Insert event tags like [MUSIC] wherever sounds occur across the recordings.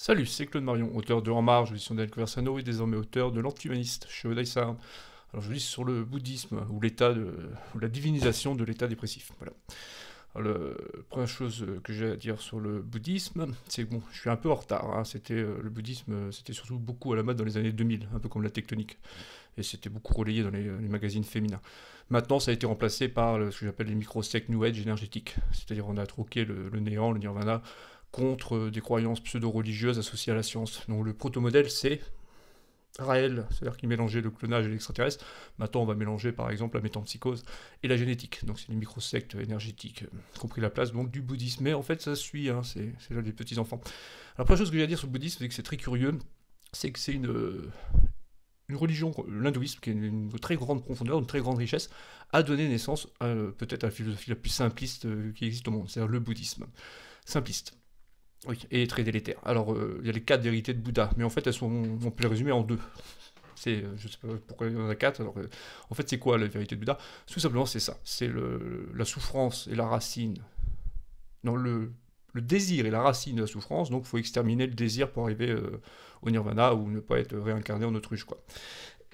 Salut, c'est Claude Marion, auteur de En Marge, édition d'El Conversano et désormais auteur de L'Antihumaniste chez Odaïsar. Alors je lis sur le bouddhisme ou l'état de, ou la divinisation de l'état dépressif. Voilà. La première chose que j'ai à dire sur le bouddhisme, c'est que bon, je suis un peu en retard. hein. C'était euh, le bouddhisme, c'était surtout beaucoup à la mode dans les années 2000, un peu comme la tectonique, et c'était beaucoup relayé dans les, magazines féminins. Maintenant, ça a été remplacé par ce que j'appelle les micro-sectes New Age énergétiques, c'est-à-dire on a troqué le néant, le nirvana, contre des croyances pseudo-religieuses associées à la science. Donc le proto-modèle, c'est Raël, c'est-à-dire qu'il mélangeait le clonage et l'extraterrestre. Maintenant, on va mélanger par exemple la métempsychose et la génétique. Donc c'est des micro-sectes énergétiques euh, qui ont pris la place donc, du bouddhisme. Mais en fait, ça suit, hein, c'est là des petits-enfants. Alors, la première chose que j'ai à dire sur le bouddhisme, c'est que c'est très curieux, c'est que c'est une, une religion, l'hindouisme, qui a une, une très grande profondeur, une très grande richesse, a donné naissance euh, peut-être à la philosophie la plus simpliste euh, qui existe au monde, c'est-à-dire le bouddhisme. Simpliste. Oui, et très délétère. Alors, euh, il y a les quatre vérités de Bouddha, mais en fait, elles sont, on peut les résumer en deux. C'est, euh, je sais pas pourquoi il y en a quatre. Euh, en fait, c'est quoi la vérité de Bouddha? Tout simplement, c'est ça. C'est la souffrance et la racine. Non, le, le désir et la racine de la souffrance. Donc, il faut exterminer le désir pour arriver euh, au nirvana ou ne pas être réincarné en autruche, quoi.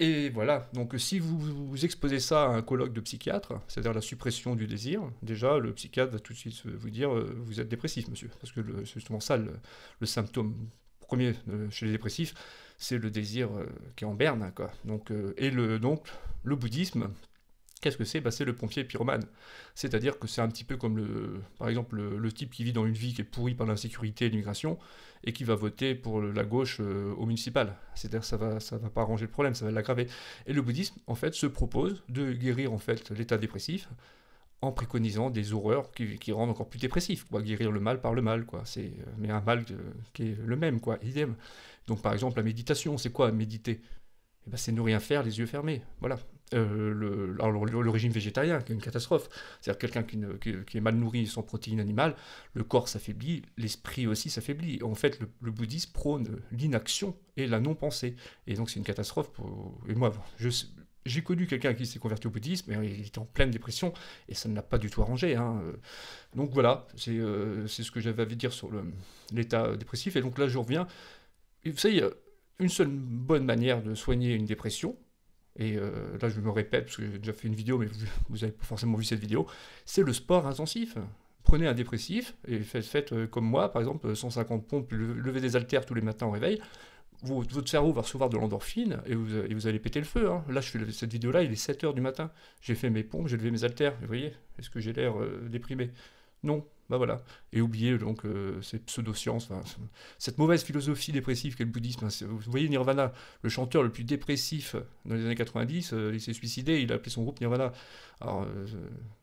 Et voilà, donc si vous, vous exposez ça à un colloque de psychiatre, c'est-à-dire la suppression du désir, déjà le psychiatre va tout de suite vous dire euh, vous êtes dépressif, monsieur. Parce que c'est justement ça le, symptôme premier euh, chez les dépressifs, c'est le désir qui est en berne. Quoi. Donc, et le, donc le bouddhisme, qu'est-ce que c'est Bah, C'est le pompier pyromane. C'est-à-dire que c'est un petit peu comme le, par exemple le, type qui vit dans une vie qui est pourrie par l'insécurité et l'immigration et qui va voter pour la gauche euh, au municipal. C'est-à-dire que ça va, ça va pas arranger le problème, ça va l'aggraver. Et le bouddhisme, en fait, se propose de guérir en fait l'état dépressif en préconisant des horreurs qui, qui rendent encore plus dépressif, quoi. Guérir le mal par le mal, quoi. C'est, euh, mais un mal euh, qui est le même, quoi. Idem. Donc, par exemple, la méditation, c'est quoi méditer? Eh ben, c'est ne rien faire, les yeux fermés. Voilà. Euh, le, alors, le, le régime végétarien, qui est une catastrophe. C'est-à-dire quelqu'un qui, qui- est mal nourri sans protéines animales, le corps s'affaiblit, l'esprit aussi s'affaiblit. En fait, le, bouddhisme prône l'inaction et la non-pensée. Et donc, c'est une catastrophe. Et moi, j'ai connu quelqu'un qui s'est converti au bouddhisme, et il était en pleine dépression, et ça ne l'a pas du tout arrangé. hein. Donc voilà, c'est euh, ce que j'avais à dire sur l'état dépressif. Et donc là, je reviens. Et vous savez, une seule bonne manière de soigner une dépression, et euh, là je me répète parce que j'ai déjà fait une vidéo, mais vous, [LAUGHS] vous avez pas forcément vu cette vidéo, c'est le sport intensif. Prenez un dépressif et faites, euh, comme moi, par exemple, 150 pompes, le- levez des haltères tous les matins au réveil. Vos- votre cerveau va recevoir de l'endorphine et vous, et vous allez péter le feu. hein. Là, je fais cette vidéo-là, il est 7h du matin. J'ai fait mes pompes, j'ai levé mes haltères. Vous voyez Est-ce que j'ai l'air euh, déprimé? Non. Bah voilà. Et oubliez donc euh, ces pseudo-sciences, cette mauvaise philosophie dépressive qu'est le bouddhisme. hein. Vous voyez Nirvana, le chanteur le plus dépressif dans les années 90, euh, il s'est suicidé, il a appelé son groupe Nirvana. Alors, euh,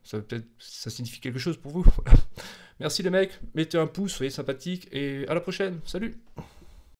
ça peut être, ça signifie quelque chose pour vous. [LAUGHS] Merci les mecs, mettez un pouce, soyez sympathiques et à la prochaine. Salut